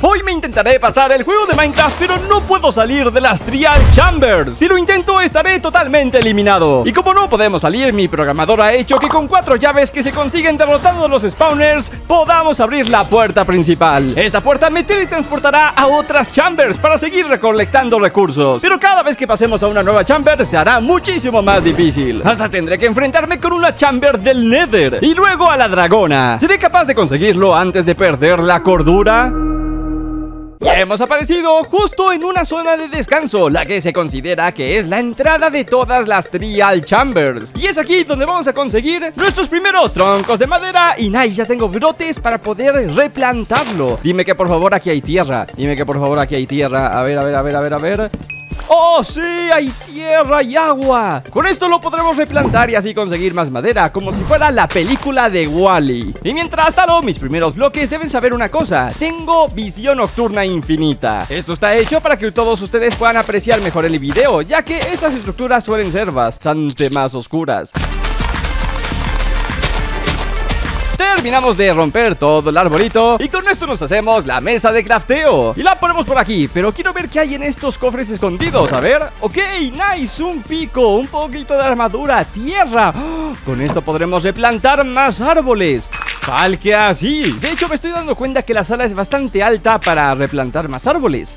Hoy me intentaré pasar el juego de Minecraft, pero no puedo salir de las Trial Chambers. Si lo intento, estaré totalmente eliminado. Y como no podemos salir, mi programador ha hecho que con cuatro llaves que se consiguen derrotando los spawners, podamos abrir la puerta principal. Esta puerta me teletransportará a otras chambers para seguir recolectando recursos. Pero cada vez que pasemos a una nueva chamber, se hará muchísimo más difícil. Hasta tendré que enfrentarme con una chamber del Nether y luego a la dragona. ¿Seré capaz de conseguirlo antes de perder la cordura? Hemos aparecido justo en una zona de descanso, la que se considera que es la entrada de todas las Trial Chambers. Y es aquí donde vamos a conseguir nuestros primeros troncos de madera. Y nice, ya tengo brotes para poder replantarlo. Dime que por favor aquí hay tierra. Dime que por favor aquí hay tierra. A ver, a ver, a ver, a ver, a ver. ¡Oh, sí! ¡Hay tierra y agua! Con esto lo podremos replantar y así conseguir más madera, como si fuera la película de Wally. Y mientras tanto, mis primeros bloques deben saber una cosa. Tengo visión nocturna infinita. Esto está hecho para que todos ustedes puedan apreciar mejor el video, ya que estas estructuras suelen ser bastante más oscuras. Terminamos de romper todo el arbolito Y con esto nos hacemos la mesa de crafteo. Y la ponemos por aquí Pero quiero ver qué hay en estos cofres escondidos. A ver, ok, nice, un pico Un poquito de armadura, tierra. ¡Oh! Con esto podremos replantar más árboles. Tal que así. De hecho me estoy dando cuenta que la sala es bastante alta Para replantar más árboles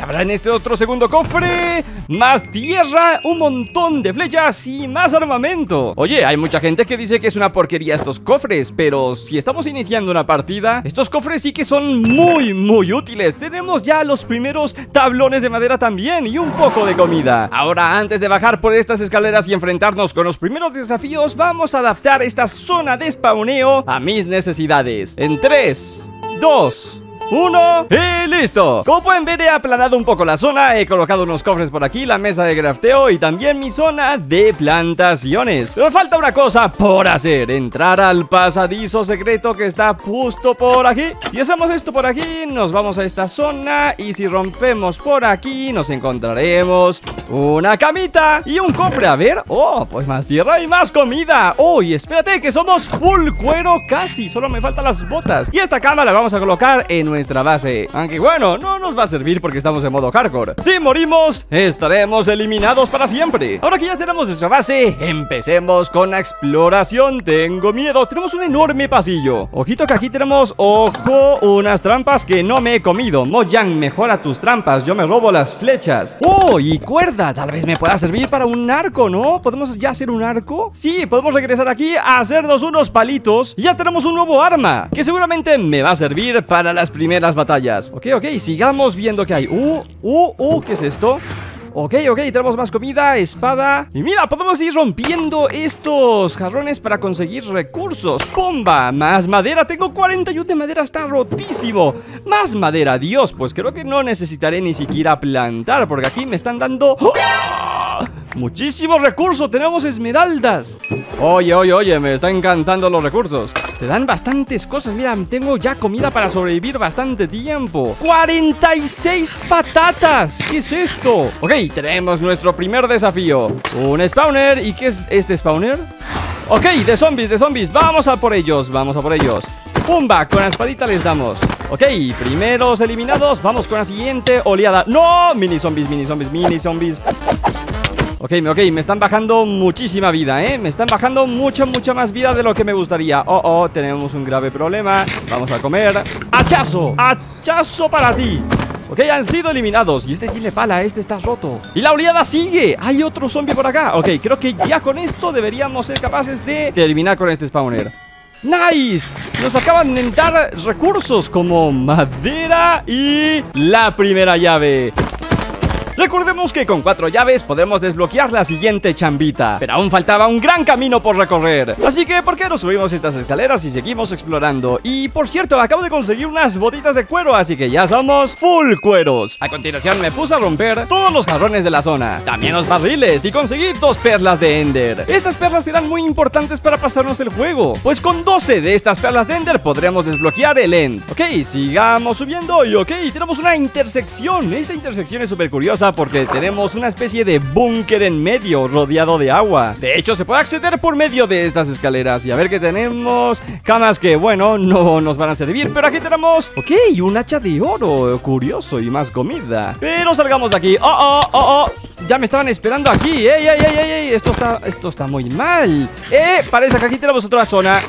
habrá en este otro segundo cofre? Más tierra, un montón de flechas y más armamento. Oye, hay mucha gente que dice que es una porquería estos cofres Pero si estamos iniciando una partida Estos cofres sí que son muy, muy útiles. Tenemos ya los primeros tablones de madera también Y un poco de comida. Ahora, antes de bajar por estas escaleras y enfrentarnos con los primeros desafíos Vamos a adaptar esta zona de spawneo a mis necesidades. En 3, 2, uno y listo. Como pueden ver he aplanado un poco la zona He colocado unos cofres por aquí, la mesa de crafteo Y también mi zona de plantaciones. Pero falta una cosa por hacer Entrar al pasadizo secreto que está justo por aquí. Si hacemos esto por aquí, nos vamos a esta zona Y si rompemos por aquí, nos encontraremos una camita y un cofre. A ver, oh, pues más tierra y más comida. Oh, espérate que somos full cuero casi Solo me faltan las botas. Y esta cama la vamos a colocar en nuestra nuestra base. Aunque bueno, no nos va a servir porque estamos en modo hardcore. Si morimos, estaremos eliminados para siempre. Ahora que ya tenemos nuestra base, empecemos con la exploración. Tengo miedo, tenemos un enorme pasillo. Ojito que aquí tenemos, ojo, unas trampas que no me he comido. Mojang, mejora tus trampas, yo me robo las flechas. Oh, y cuerda, tal vez me pueda servir para un arco, ¿no? ¿Podemos ya hacer un arco? Sí, podemos regresar aquí a hacernos unos palitos. Y ya tenemos un nuevo arma Que seguramente me va a servir para las primeras las batallas Ok, ok, sigamos viendo qué hay Uh, uh, uh, ¿qué es esto? Ok, ok, tenemos más comida, espada Y mira, podemos ir rompiendo estos jarrones para conseguir recursos ¡Pumba! Más madera, tengo 41 de madera, está rotísimo Más madera, Dios, pues creo que no necesitaré ni siquiera plantar Porque aquí me están dando... ¡Oh! Muchísimos recursos, tenemos esmeraldas Oye, oye, oye, me están encantando los recursos Te dan bastantes cosas, mira, tengo ya comida para sobrevivir bastante tiempo ¡46 patatas! ¿Qué es esto? Ok, tenemos nuestro primer desafío Un spawner, ¿y qué es este spawner? Ok, de zombies, de zombies, vamos a por ellos, vamos a por ellos ¡Pumba! Con la espadita les damos Ok, primeros eliminados Vamos con la siguiente oleada ¡No! Mini zombies, mini zombies, mini zombies Ok, ok, me están bajando muchísima vida, ¿eh? Me están bajando mucha, mucha más vida de lo que me gustaría. Oh, oh, tenemos un grave problema. Vamos a comer. ¡Hachazo! ¡Hachazo para ti! Ok, han sido eliminados. Y este tiene pala, este está roto. Y la oleada sigue. Hay otro zombie por acá. Ok, creo que ya con esto deberíamos ser capaces de, eliminar con este spawner. ¡Nice! Nos acaban de dar recursos como madera y la primera llave Recordemos que con cuatro llaves podemos desbloquear la siguiente chambita Pero aún faltaba un gran camino por recorrer. Así que, ¿por qué no subimos estas escaleras y seguimos explorando? Y, por cierto, acabo de conseguir unas botitas de cuero Así que ya somos full cueros. A continuación me puse a romper todos los jarrones de la zona También los barriles y conseguí dos perlas de Ender. Estas perlas serán muy importantes para pasarnos el juego Pues con 12 de estas perlas de Ender podremos desbloquear el End. Ok, sigamos subiendo y ok, tenemos una intersección. Esta intersección es súper curiosa porque tenemos una especie de búnker en medio rodeado de agua. De hecho, se puede acceder por medio de estas escaleras. Y a ver qué tenemos. Camas que, bueno, no nos van a servir. Pero aquí tenemos, ok, un hacha de oro. Curioso y más comida. Pero salgamos de aquí. Oh, oh, oh, oh. Ya me estaban esperando aquí. ¡Ey, ey, ey, ey! ey! Esto está, esto está muy mal. ¡Eh! Parece que aquí tenemos otra zona.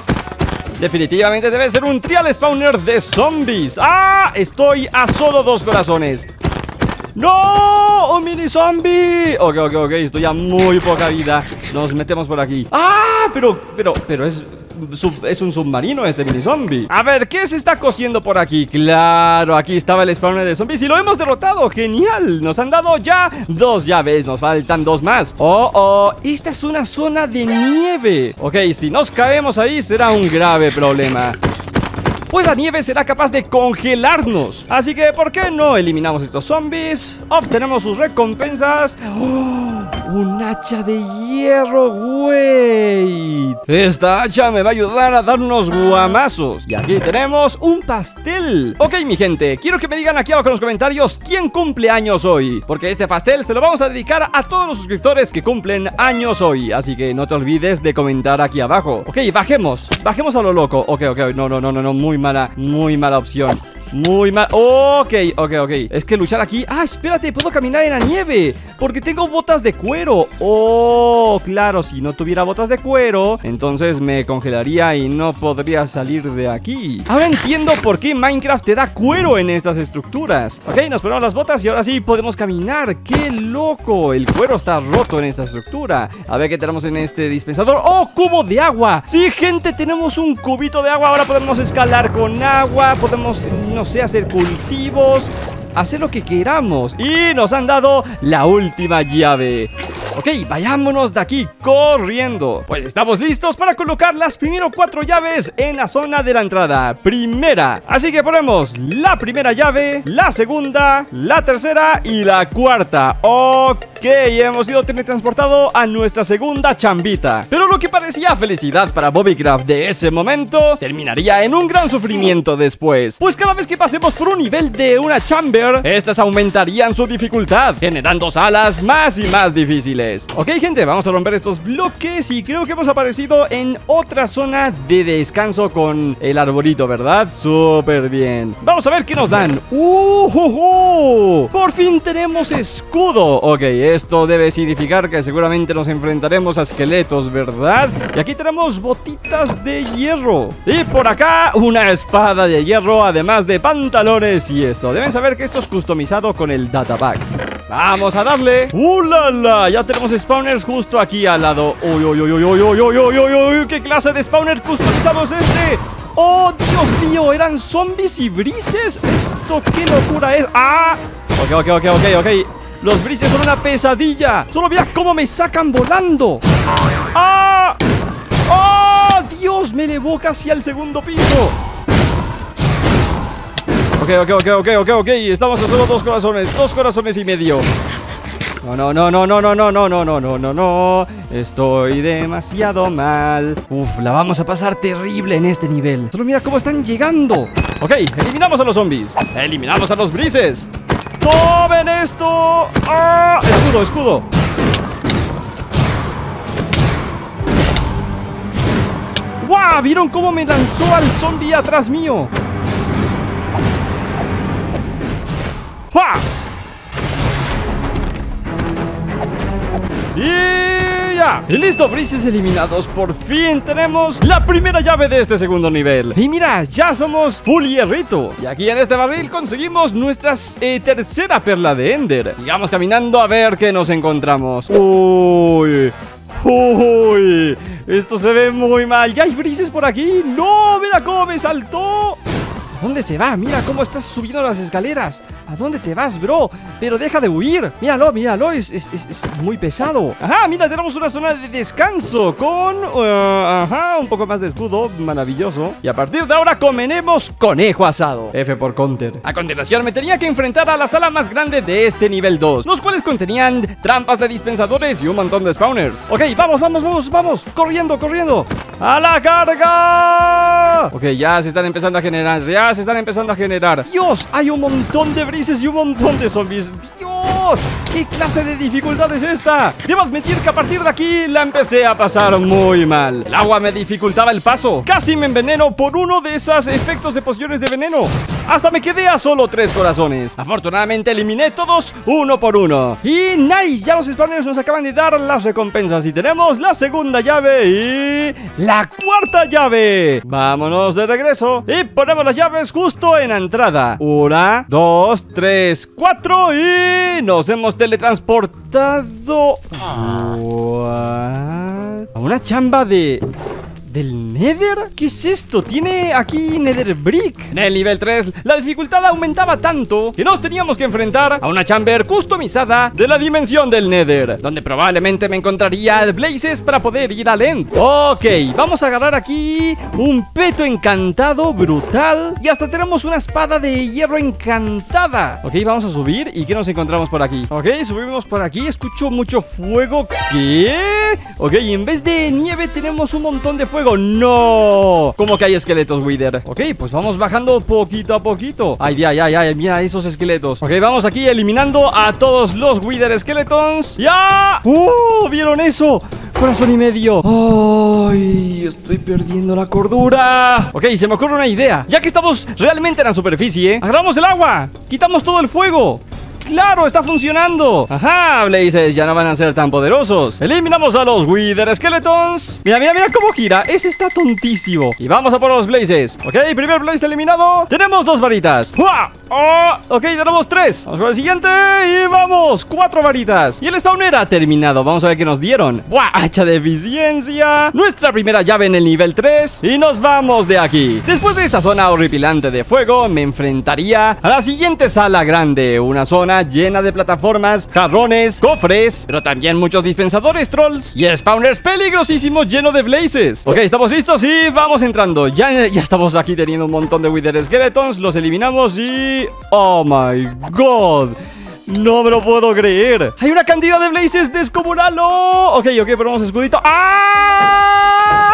Definitivamente debe ser un trial spawner de zombies ¡Ah! Estoy a solo dos corazones ¡No! ¡Un mini zombie! Ok, ok, ok, estoy a muy poca vida Nos metemos por aquí ¡Ah! Pero, pero, pero es es un submarino este mini zombie A ver, ¿qué se está cosiendo por aquí? Claro, aquí estaba el spawner de zombies y lo hemos derrotado ¡Genial! Nos han dado ya dos llaves Nos faltan dos más ¡Oh, oh! Esta es una zona de nieve Ok, si nos caemos ahí será un grave problema pues la nieve será capaz de congelarnos. Así que, ¿por qué no eliminamos estos zombies? Obtenemos sus recompensas. ¡Oh! Un hacha de hierro, güey. Esta hacha me va a ayudar a darnos guamazos. Y aquí tenemos un pastel. Ok, mi gente, quiero que me digan aquí abajo en los comentarios quién cumple años hoy. Porque este pastel se lo vamos a dedicar a todos los suscriptores que cumplen años hoy. Así que no te olvides de comentar aquí abajo. Ok, bajemos. Bajemos a lo loco. Ok, ok, no, no, no, no, no, muy mala, muy mala opción muy mal Ok, ok, ok. Es que luchar aquí Ah, espérate, puedo caminar en la nieve Porque tengo botas de cuero. Oh, claro, si no tuviera botas de cuero Entonces me congelaría y no podría salir de aquí. Ahora entiendo por qué Minecraft te da cuero en estas estructuras. Ok, nos ponemos las botas y ahora sí podemos caminar. ¡Qué loco! El cuero está roto en esta estructura. A ver qué tenemos en este dispensador. ¡Oh, cubo de agua! Sí, gente, tenemos un cubito de agua. Ahora podemos escalar con agua Podemos sé, hacer cultivos, hacer lo que queramos. Y nos han dado la última llave. Ok, vayámonos de aquí corriendo. Pues estamos listos para colocar las primeras cuatro llaves en la zona de la entrada. Primera. Así que ponemos la primera llave, la segunda, la tercera y la cuarta. Ok, hemos sido teletransportado a nuestra segunda chambita. Pero lo que parecía felicidad para Bobbycraft de ese momento Terminaría en un gran sufrimiento después. Pues cada vez que pasemos por un nivel de una chamber Estas aumentarían su dificultad Generando salas más y más difíciles Ok, gente, vamos a romper estos bloques y creo que hemos aparecido en otra zona de descanso con el arbolito, ¿verdad? Súper bien. Vamos a ver qué nos dan. ¡Uh! Por fin tenemos escudo. Ok, esto debe significar que seguramente nos enfrentaremos a esqueletos, ¿verdad? Y aquí tenemos botitas de hierro. Y por acá una espada de hierro, además de pantalones y esto. Deben saber que esto es customizado con el datapack. Vamos a darle. ¡Uh, la, la! Ya tenemos spawners justo aquí al lado. ¡Uy, uy, uy, uy, uy, uy, uy, uy, uy, uy! ¿Qué clase de spawner customizado es este? ¡Oh, Dios mío! ¿Eran zombies y brises? ¿Esto qué locura es? ¡Ah! Ok, ok, ok, ok, ok. Los brises son una pesadilla. Solo mira cómo me sacan volando. ¡Ah! ¡Oh, Dios! Me elevó casi al segundo piso. Ok, ok, ok, ok, ok, ok. Estamos a solo dos corazones. Dos corazones y medio. No, no, no, no, no, no, no, no, no, no, no, no, no. Estoy demasiado mal. Uf, la vamos a pasar terrible en este nivel. Solo mira cómo están llegando. Ok, eliminamos a los zombies. Eliminamos a los brises. ¡Tomen esto! ¡Ah! Escudo, escudo. ¡Guau! ¿Vieron cómo me lanzó al zombie atrás mío? ¡Fua! Y ya Y listo, brises eliminados Por fin tenemos la primera llave de este segundo nivel Y mira, ya somos full hierrito Y aquí en este barril conseguimos nuestra eh, tercera perla de Ender Sigamos caminando a ver qué nos encontramos Uy Uy Esto se ve muy mal ¿Ya hay brises por aquí? ¡No! ¡Mira cómo me saltó! ¿Dónde se va? Mira cómo estás subiendo las escaleras. ¿A dónde te vas, bro? Pero deja de huir. Míralo, míralo. Es, es, muy pesado. Ajá, mira, tenemos una zona de descanso con... Uh, ajá, un poco más de escudo. Maravilloso. Y a partir de ahora comeremos conejo asado. F por counter. A continuación me tenía que enfrentar a la sala más grande de este nivel 2. Los cuales contenían trampas de dispensadores y un montón de spawners. Ok, vamos, vamos, vamos, vamos. Corriendo, corriendo. ¡A la carga! Ok, ya se están empezando a generar. Ya se están empezando a generar. ¡Dios! Hay un montón de brises pieces you want on obviously. ¿Qué clase de dificultad es esta? Debo admitir que a partir de aquí la empecé a pasar muy mal. El agua me dificultaba el paso. Casi me enveneno por uno de esos efectos de pociones de veneno. Hasta me quedé a solo tres corazones. Afortunadamente eliminé todos uno por uno. Y nice, ya los spawners nos acaban de dar las recompensas. Y tenemos la segunda llave y la cuarta llave. Vámonos de regreso. Y ponemos las llaves justo en la entrada. Una, dos, tres, cuatro y nos hemos teletransportado. What? A una chamba de... ¿Del Nether? ¿Qué es esto? Tiene aquí Nether Brick En el nivel 3, la dificultad aumentaba tanto Que nos teníamos que enfrentar a una chamber customizada de la dimensión del Nether Donde probablemente me encontraría Blazes para poder ir al End Ok, vamos a agarrar aquí un peto encantado brutal Y hasta tenemos una espada de hierro encantada Ok, vamos a subir ¿Y qué nos encontramos por aquí? Ok, subimos por aquí, escucho mucho fuego ¿Qué? Ok, en vez de nieve tenemos un montón de fuego ¡No! ¿Cómo que hay esqueletos, Wither? Ok, pues vamos bajando poquito a poquito Ay, ay, ay, ay, mira esos esqueletos Ok, vamos aquí eliminando a todos los Wither Skeletons ¡Ya! ¡Uh! ¿Vieron eso? Corazón y medio ¡Ay! Estoy perdiendo la cordura Ok, se me ocurre una idea Ya que estamos realmente en la superficie Agarramos el agua Quitamos todo el fuego ¡Claro! ¡Está funcionando! ¡Ajá! Blazes ya no van a ser tan poderosos. Eliminamos a los Wither Skeletons. Mira, mira, mira cómo gira. Ese está tontísimo. Y vamos a por los Blazes. Ok, primer Blaze eliminado. Tenemos dos varitas. ¡Fua! Oh, ok, tenemos tres. Vamos con el siguiente y vamos. Cuatro varitas. Y el spawner ha terminado. Vamos a ver qué nos dieron. ¡Buah! Hacha de eficiencia. Nuestra primera llave en el nivel 3. Y nos vamos de aquí. Después de esa zona horripilante de fuego, me enfrentaría a la siguiente sala grande. Una zona llena de plataformas, jarrones, cofres, pero también muchos dispensadores trolls y spawners peligrosísimos llenos de blazes. Ok, estamos listos y vamos entrando. Ya, ya estamos aquí teniendo un montón de Wither Skeletons. Los eliminamos y... ¡Oh, my God! No me lo puedo creer. Hay una cantidad de blazes descomunal. Ok, ok, ponemos escudito. ¡Ah!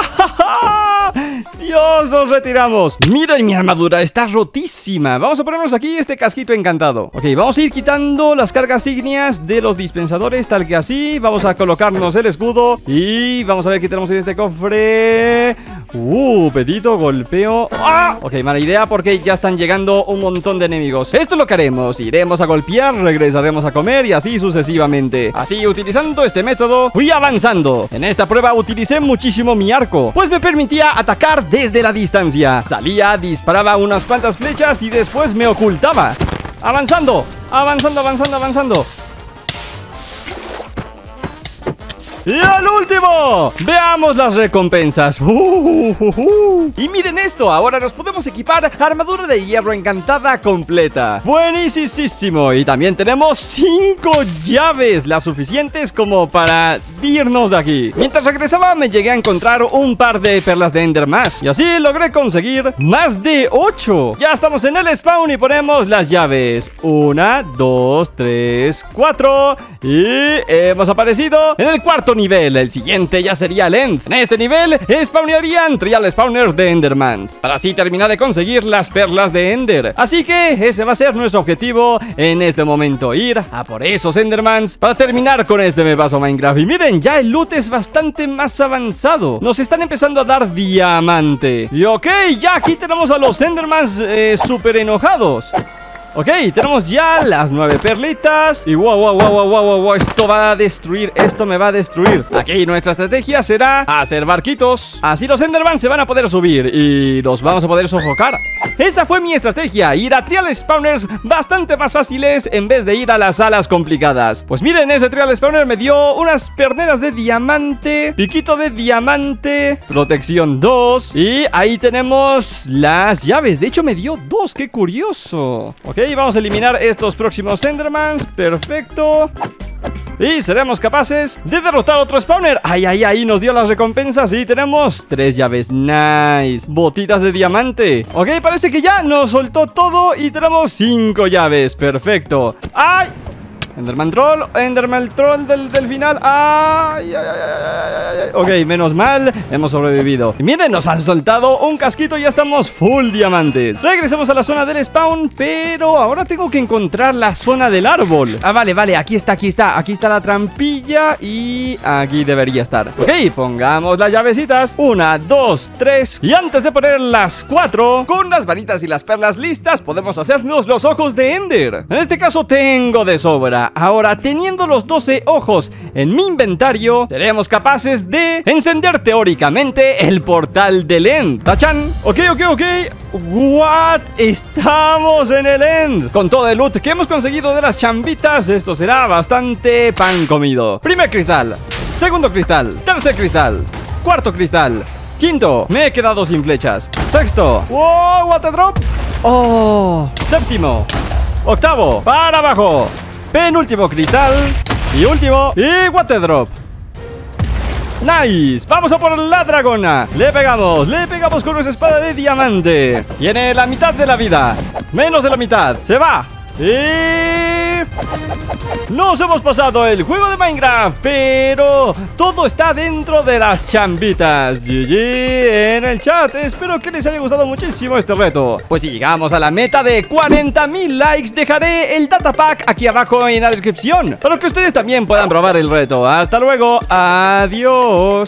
Dios, nos retiramos Miren mi armadura, está rotísima Vamos a ponernos aquí este casquito encantado Ok, vamos a ir quitando las cargas ígneas de los dispensadores Tal que así Vamos a colocarnos el escudo Y vamos a ver qué tenemos en este cofre Uh, pedito, golpeo. ¡Ah! Ok, mala idea porque ya están llegando un montón de enemigos. Esto es lo que haremos. Iremos a golpear, regresaremos a comer y así sucesivamente. Así, utilizando este método, fui avanzando. En esta prueba utilicé muchísimo mi arco Pues me permitía atacar desde la distancia. Salía, disparaba unas cuantas flechas y después me ocultaba. Avanzando, avanzando, avanzando, avanzando ¡Y al último! Veamos las recompensas. Uh, uh, uh, y miren esto, ahora nos podemos equipar armadura de hierro encantada completa. Buenísimo. Y también tenemos 5 llaves, las suficientes como para irnos de aquí. Mientras regresaba me llegué a encontrar un par de perlas de Ender más. Y así logré conseguir más de 8. Ya estamos en el spawn y ponemos las llaves. Una, dos, tres, cuatro. Y hemos aparecido en el cuarto nivel. El siguiente ya sería End. En este nivel spawnearían trial spawners de Endermans. Para así terminar de conseguir las perlas de Ender. Así que ese va a ser nuestro objetivo en este momento. Ir a por esos Endermans para terminar con este me paso Minecraft. Y miren, ya el loot es bastante más avanzado. Nos están empezando a dar diamante. Y ok, ya aquí tenemos a los Endermans eh, súper enojados. Ok, tenemos ya las nueve perlitas. Y wow, wow, wow, wow, wow, wow, Esto va a destruir, esto me va a destruir. Aquí nuestra estrategia será hacer barquitos. Así los Enderman se van a poder subir Y los vamos a poder sofocar. Esa fue mi estrategia Ir a trial spawners bastante más fáciles En vez de ir a las salas complicadas. Pues miren, ese trial spawner me dio Unas perneras de diamante Piquito de diamante Protección 2 Y ahí tenemos las llaves. De hecho me dio dos, qué curioso. Ok Vamos a eliminar estos próximos Endermans. Perfecto. Y seremos capaces de derrotar otro spawner. Ay, ay, ay, nos dio las recompensas. Y tenemos tres llaves, nice. Botitas de diamante. Ok, parece que ya nos soltó todo Y tenemos cinco llaves, perfecto. ¡Ay! Enderman Troll, Enderman Troll del, del final. Ay, ay, ay, ay, ay. Ok, menos mal, hemos sobrevivido. Y miren, nos han soltado un casquito y ya estamos full diamantes. Regresemos a la zona del spawn, pero ahora tengo que encontrar la zona del árbol. Ah, vale, vale, aquí está, aquí está. Aquí está la trampilla y aquí debería estar. Ok, pongamos las llavecitas. Una, dos, tres. Y antes de poner las cuatro, con las varitas y las perlas listas, podemos hacernos los ojos de Ender. En este caso tengo de sobra. Ahora, teniendo los 12 ojos en mi inventario, seremos capaces de encender teóricamente el portal del End. ¡Tachan! Ok, ok, ok. What? Estamos en el End. Con todo el loot que hemos conseguido de las chambitas, esto será bastante pan comido. Primer cristal. Segundo cristal. Tercer cristal. Cuarto cristal. Quinto, me he quedado sin flechas. Sexto, wow, what a drop. Oh, séptimo, octavo, para abajo. Penúltimo cristal. Y último, y what drop. Nice, vamos a por la dragona. Le pegamos, le pegamos con nuestra espada de diamante. Tiene la mitad de la vida. Menos de la mitad, se va. Y... Nos hemos pasado el juego de Minecraft, pero todo está dentro de las chambitas. GG en el chat. Espero que les haya gustado muchísimo este reto. Pues si llegamos a la meta de 40.000 likes, dejaré el datapack aquí abajo en la descripción para que ustedes también puedan probar el reto. Hasta luego. Adiós.